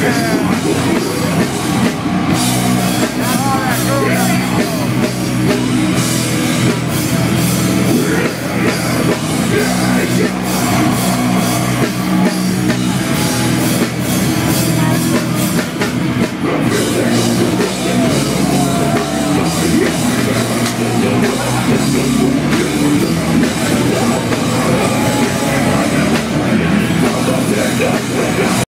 Yeah.